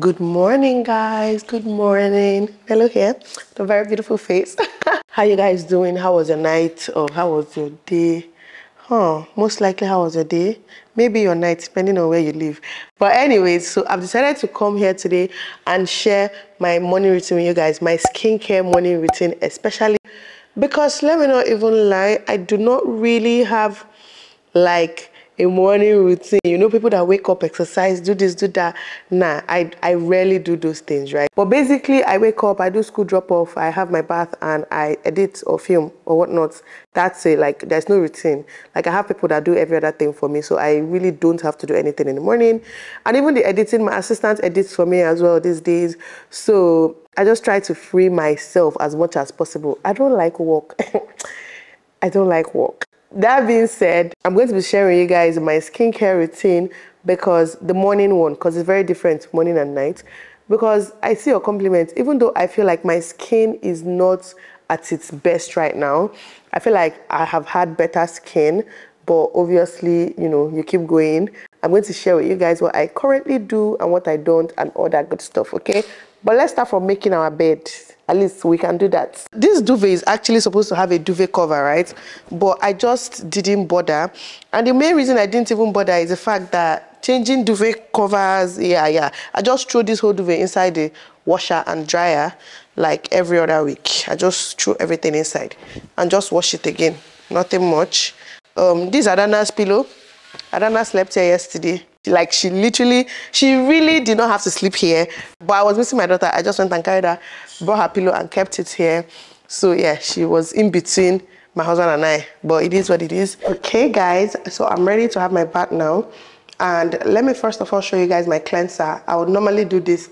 Good morning, guys. Good morning. Hello here. A very beautiful face. how you guys doing? How was your night? Or how was your day? Huh, most likely how was your day? Maybe your night, depending on where you live. But anyways, so I've decided to come here today and share my morning routine with you guys, my skincare morning routine, especially because let me not even lie, I do not really have like a morning routine. You know, people that wake up, exercise, do this, do that. Nah, I, I rarely do those things, right? But basically, I wake up, I do school drop off, I have my bath, and I edit or film or whatnot. That's it. Like, there's no routine. Like, I have people that do every other thing for me, so I really don't have to do anything in the morning. And even the editing, my assistant edits for me as well these days. So I just try to free myself as much as possible. I don't like work. I don't like work. That being said, I'm going to be sharing you guys my skincare routine because the morning one, because it's very different morning and night. Because I see your compliments, even though I feel like my skin is not at its best right now, I feel like I have had better skin, but obviously, you know, you keep going. I'm going to share with you guys what I currently do and what I don't and all that good stuff, okay? But let's start from making our bed. At least we can do that. This duvet is actually supposed to have a duvet cover, right? But I just didn't bother. And the main reason I didn't even bother is the fact that changing duvet covers, yeah, yeah. I just threw this whole duvet inside the washer and dryer like every other week. I just threw everything inside and just wash it again. Nothing much. Um, this Adana's pillow. Adana slept here yesterday. Like she literally, she really did not have to sleep here. But I was missing my daughter. I just went and carried her, brought her pillow and kept it here. So yeah, she was in between my husband and I. But it is what it is. Okay, guys. So I'm ready to have my bath now. And let me first of all show you guys my cleanser. I would normally do this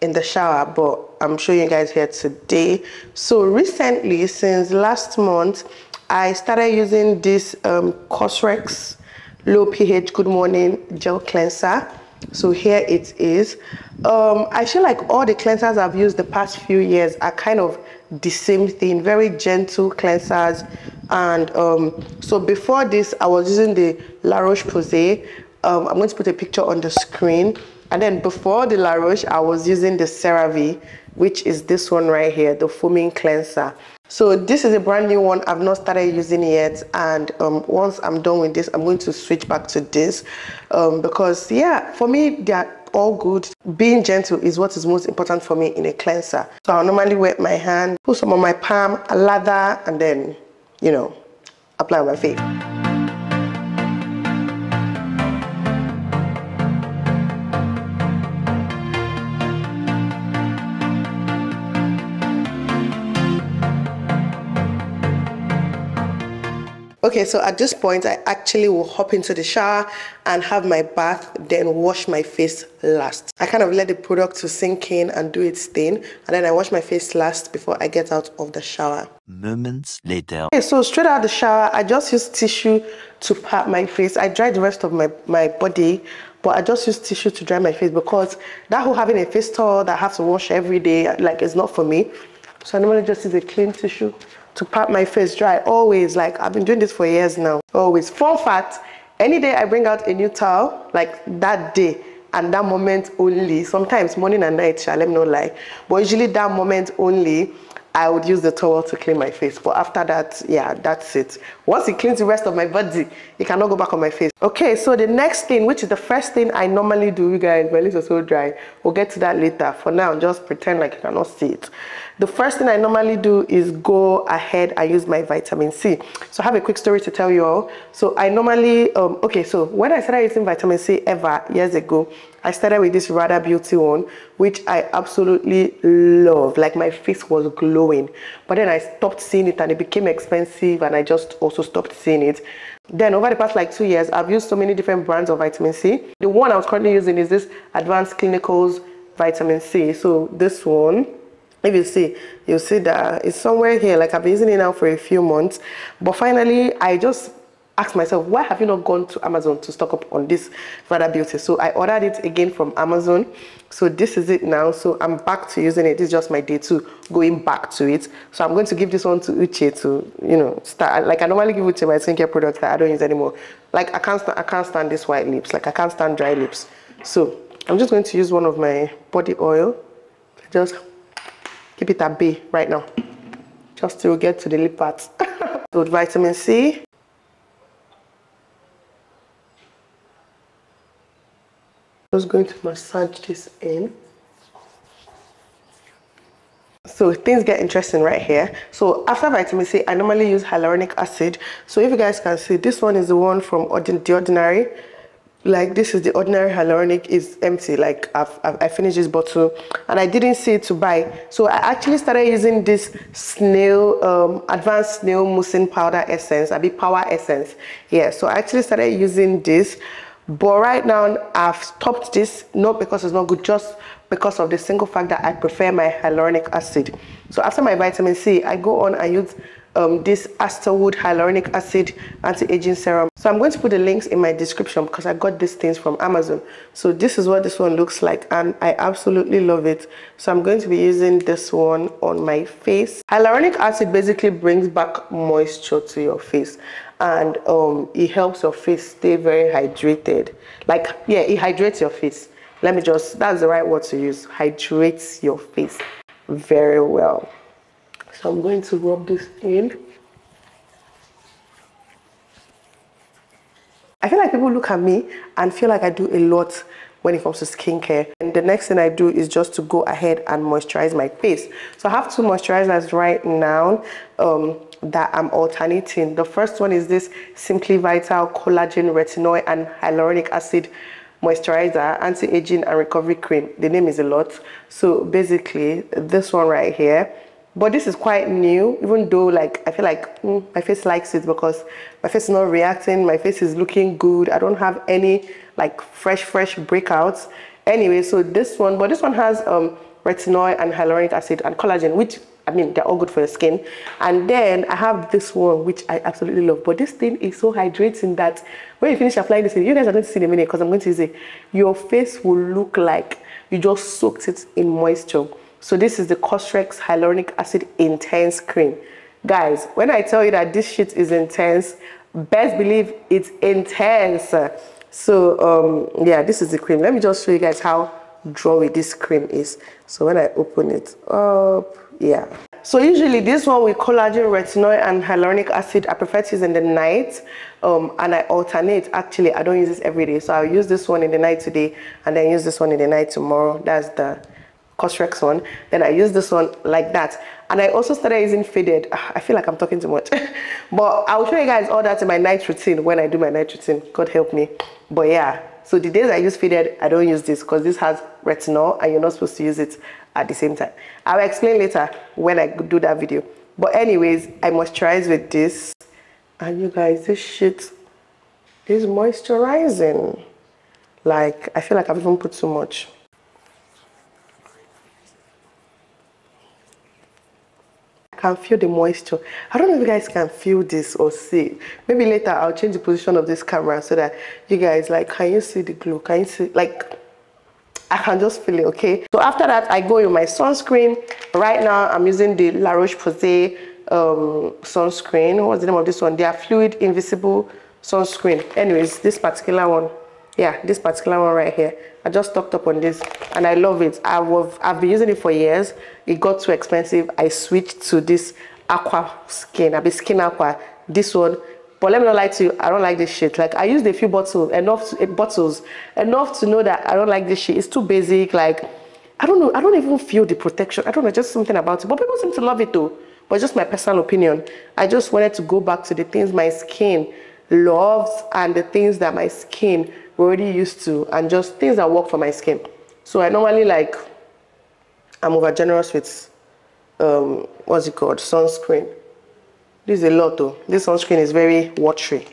in the shower, but I'm showing you guys here today. So recently, since last month, I started using this um, Cosrx low pH good morning gel cleanser. So here it is. Um, i feel like all the cleansers i've used the past few years are kind of the same thing very gentle cleansers. And um, so before this i was using the la roche posay um, i'm going to put a picture on the screen. And then before the la roche i was using the cerave which is this one right here the foaming cleanser so this is a brand new one. I've not started using yet. And um, once I'm done with this, I'm going to switch back to this um, because yeah, for me, they're all good. Being gentle is what is most important for me in a cleanser. So I'll normally wet my hand, put some on my palm, lather, and then, you know, apply on my face. Okay, so at this point, I actually will hop into the shower and have my bath, then wash my face last. I kind of let the product to sink in and do its thing, and then I wash my face last before I get out of the shower. Moments later. Okay, so straight out of the shower, I just use tissue to pat my face. I dry the rest of my, my body, but I just use tissue to dry my face because that whole having a face towel that I have to wash every day, like, it's not for me. So I normally just use a clean tissue to pat my face dry. Always, like I've been doing this for years now. Always. Fun fact, any day I bring out a new towel, like that day and that moment only, sometimes morning and night, shall let me not lie, but usually that moment only, I would use the towel to clean my face. But after that, yeah, that's it. Once it cleans the rest of my body, it cannot go back on my face. Okay, so the next thing, which is the first thing I normally do, you guys, my lips are so dry. We'll get to that later. For now, just pretend like you cannot see it. The first thing I normally do is go ahead and use my vitamin C. So I have a quick story to tell you all. So I normally, um, okay, so when I started using vitamin C ever years ago, I started with this Radha Beauty one, which I absolutely love. Like my face was glowing. But then I stopped seeing it and it became expensive and I just also stopped seeing it. Then over the past like two years, I've used so many different brands of vitamin C. The one I was currently using is this Advanced Clinicals Vitamin C. So this one, if you see you'll see that it's somewhere here like i've been using it now for a few months. But finally i just asked myself why have you not gone to amazon to stock up on this Radha Beauty? So i ordered it again from amazon. So this is it now. So i'm back to using it. It's just my day two going back to it. So i'm going to give this one to uche to you know start like i normally give to my skincare products that i don't use anymore. Like i can't i can't stand this white lips. Like i can't stand dry lips. So I'm just going to use one of my body oil. Just keep it at bay right now. Just to get to the lip part. so vitamin C. Just going to massage this in. So things get interesting right here. So after vitamin C, I normally use hyaluronic acid. So if you guys can see, this one is the one from The Ordinary like this is the ordinary hyaluronic is empty like I've, I've, i finished this bottle and i didn't see it to buy. So i actually started using this snail um, advanced snail mucin powder essence a bit power essence. Yeah so i actually started using this but right now i've stopped this not because it's not good just because of the single fact that i prefer my hyaluronic acid. So after my vitamin c i go on and use um, this Asterwood Hyaluronic Acid Anti-Aging Serum. So I'm going to put the links in my description because I got these things from Amazon. So this is what this one looks like and I absolutely love it. So I'm going to be using this one on my face. Hyaluronic acid basically brings back moisture to your face and um, it helps your face stay very hydrated. Like, yeah, it hydrates your face. Let me just, that's the right word to use. Hydrates your face very well. So I'm going to rub this in. I feel like people look at me and feel like I do a lot when it comes to skincare. And the next thing I do is just to go ahead and moisturize my face. So I have two moisturizers right now um, that I'm alternating. The first one is this Simply Vital Collagen Retinol and Hyaluronic Acid Moisturizer, Anti-Aging and Recovery Cream. The name is a lot. So basically, this one right here but this is quite new, even though like I feel like mm, my face likes it because my face is not reacting, my face is looking good. I don't have any like fresh, fresh breakouts. Anyway, so this one, but this one has um, retinol and hyaluronic acid and collagen, which I mean, they're all good for your skin. And then I have this one, which I absolutely love. But this thing is so hydrating that when you finish applying this, you guys are going to see in a minute because I'm going to say your face will look like you just soaked it in moisture. So this is the Cosrx Hyaluronic Acid Intense Cream. Guys, when I tell you that this shit is intense, best believe it's intense. So um, yeah, this is the cream. Let me just show you guys how drawy this cream is. So when I open it up, yeah. So usually this one with collagen, retinol, and hyaluronic acid, I prefer to use in the night. Um, and I alternate. Actually, I don't use this every day. So I'll use this one in the night today, and then use this one in the night tomorrow. That's the Cosrx one. Then I use this one like that. And I also started using faded. Ah, I feel like I'm talking too much. but I'll show you guys all that in my night routine when I do my night routine. God help me. But yeah, so the days I use faded, I don't use this because this has retinol and you're not supposed to use it at the same time. I'll explain later when I do that video. But anyways, I moisturize with this. And you guys, this shit is moisturizing. Like, I feel like I've even put too much. Can feel the moisture. I don't know if you guys can feel this or see. Maybe later I'll change the position of this camera so that you guys like, can you see the glow? Can you see, like, I can just feel it, okay? So after that, I go with my sunscreen. Right now, I'm using the La Roche-Posay um, sunscreen. What's the name of this one? They are Fluid Invisible Sunscreen. Anyways, this particular one, yeah, this particular one right here. I just stocked up on this and I love it. I've, I've been using it for years. It got too expensive. I switched to this aqua skin. I've been skin aqua. This one. But let me not lie to you, I don't like this shit. Like I used a few bottles, enough to, uh, bottles, enough to know that I don't like this shit. It's too basic. Like I don't know. I don't even feel the protection. I don't know. Just something about it. But people seem to love it though. But just my personal opinion. I just wanted to go back to the things my skin loves and the things that my skin already used to and just things that work for my skin. So I normally like, I'm over generous with, um, what's it called, sunscreen. This is a lot though. This sunscreen is very watery.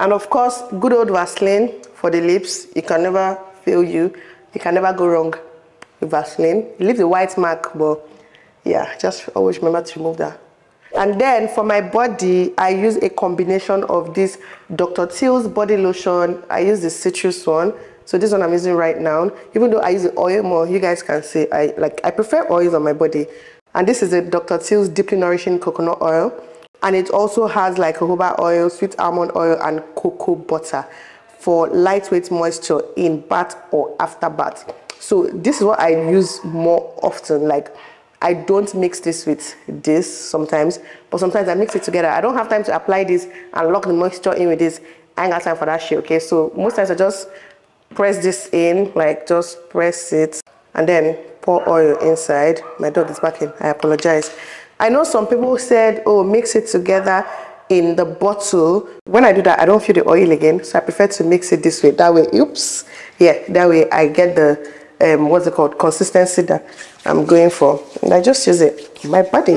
And of course, good old Vaseline for the lips. It can never fail you. It can never go wrong. Vaseline. Leaves a white mark, but yeah, just always remember to remove that. And then for my body, I use a combination of this Dr. Teal's body lotion. I use the citrus one. So this one I'm using right now. Even though I use the oil more, you guys can see I like I prefer oils on my body. And this is a Dr. Teal's Deeply Nourishing Coconut Oil. And it also has like jojoba oil, sweet almond oil, and cocoa butter for lightweight moisture in bath or after bath. So this is what I use more often. Like I don't mix this with this sometimes, but sometimes I mix it together. I don't have time to apply this and lock the moisture in with this. I ain't got time for that shit, okay? So most times I just press this in, like just press it and then pour oil inside. My dog is barking, I apologize. I know some people said, oh, mix it together in the bottle. When I do that, I don't feel the oil again. So I prefer to mix it this way. That way, oops, yeah, that way I get the um, what's it called, consistency that I'm going for. And I just use it my body.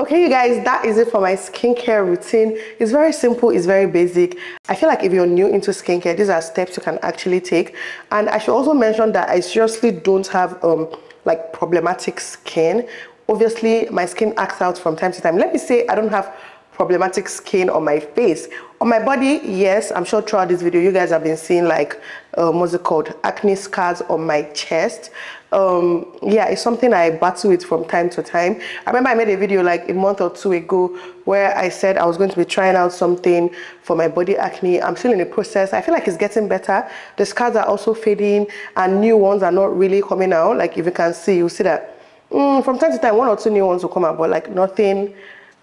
Okay, you guys, that is it for my skincare routine. It's very simple, it's very basic. I feel like if you're new into skincare, these are steps you can actually take. And I should also mention that I seriously don't have um, like problematic skin. Obviously, my skin acts out from time to time. Let me say I don't have problematic skin on my face. On my body, yes, I'm sure throughout this video you guys have been seeing like, uh, what's it called, acne scars on my chest. Um, yeah, it's something I battle with from time to time. I remember I made a video like a month or two ago where I said I was going to be trying out something for my body acne. I'm still in the process. I feel like it's getting better. The scars are also fading and new ones are not really coming out. Like if you can see, you see that mm, from time to time, one or two new ones will come out, but like nothing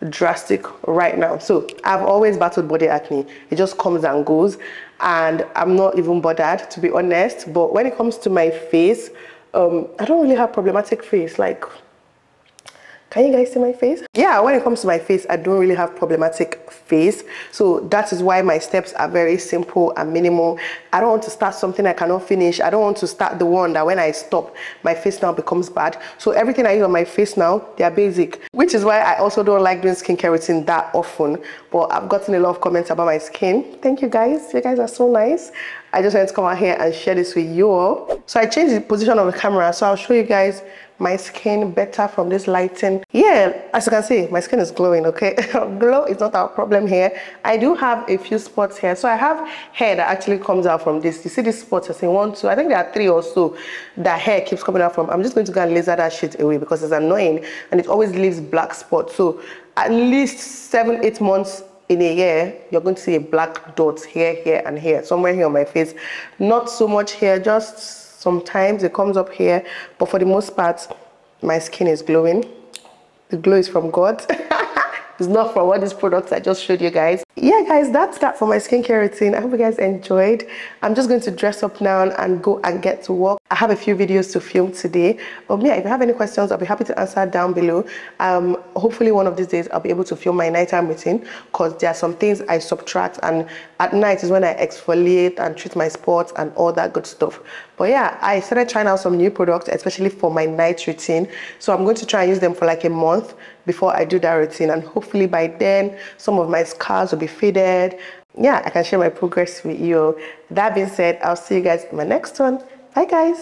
drastic right now. So I've always battled body acne. It just comes and goes and I'm not even bothered to be honest. But when it comes to my face, um, I don't really have problematic face. Like can you guys see my face? Yeah, when it comes to my face, I don't really have problematic face. So that is why my steps are very simple and minimal. I don't want to start something I cannot finish. I don't want to start the one that when I stop, my face now becomes bad. So everything I use on my face now, they are basic, which is why I also don't like doing skincare routine that often. But I've gotten a lot of comments about my skin. Thank you guys. You guys are so nice. I just wanted to come out here and share this with you all. So I changed the position of the camera. So I'll show you guys my skin better from this lighting. Yeah, as you can see, my skin is glowing, okay? Glow is not our problem here. I do have a few spots here. So I have hair that actually comes out from this. You see these spots, I say one, two, I think there are three or so that hair keeps coming out from. I'm just going to go and laser that shit away because it's annoying and it always leaves black spots. So at least seven, eight months in a year, you're going to see a black dot here, here, and here, somewhere here on my face. Not so much here, just Sometimes it comes up here, but for the most part, my skin is glowing. The glow is from God. it's not from what these products I just showed you guys. Yeah, guys, that's that for my skincare routine. I hope you guys enjoyed. I'm just going to dress up now and go and get to work. I have a few videos to film today. But yeah, if you have any questions, I'll be happy to answer down below. Um, hopefully one of these days I'll be able to film my nighttime routine because there are some things I subtract and at night is when I exfoliate and treat my spots and all that good stuff. But yeah, I started trying out some new products, especially for my night routine. So I'm going to try and use them for like a month before I do that routine. And hopefully by then, some of my scars will be faded. Yeah, I can share my progress with you. That being said, I'll see you guys in my next one. Bye guys.